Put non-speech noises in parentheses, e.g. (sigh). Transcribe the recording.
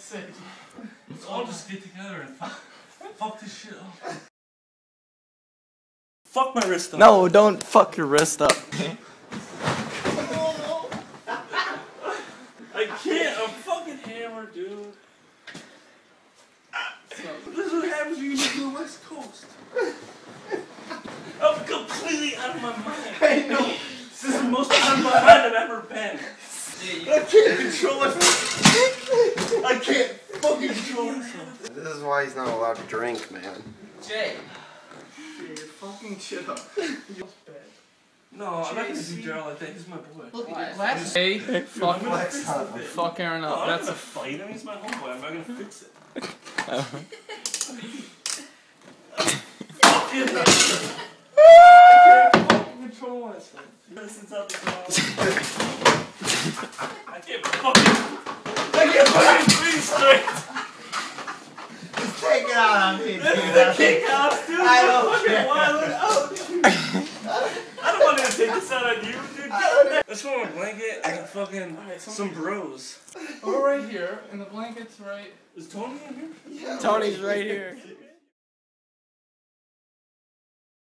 That's it. Let's all just get together and fuck, fuck this shit up. Fuck my wrist up. No, don't fuck your wrist up. I can't. I'm fucking hammered, dude. This is what happens when you live in the West Coast. I'm completely out of my mind. I know. This is the most out of my mind I've ever been. I can't control myself. I can't fucking control myself. This is why he's not allowed to drink, man. Jay. Dude, fucking shit up. (laughs) No, I'm not gonna do Gerald like that. He's my boy. Look Why? at glasses. Hey, Dude, fuck, I'm gonna fix the thing. fuck Aaron No, up. I'm That's a gonna fight him. He's my homeboy. I'm not gonna (laughs) fix it. Fuck (laughs) it. I can't fucking control myself. Since out the closet. I can't fucking. I can't fucking breathe straight. Take it out on me, dude. Kick out, dude. I don't fucking care. wild out. Oh. I don't want to take this out on you, dude. I just want a blanket and fucking some bros. We're right here, and the blanket's right. Is Tony in here? Tony's right here.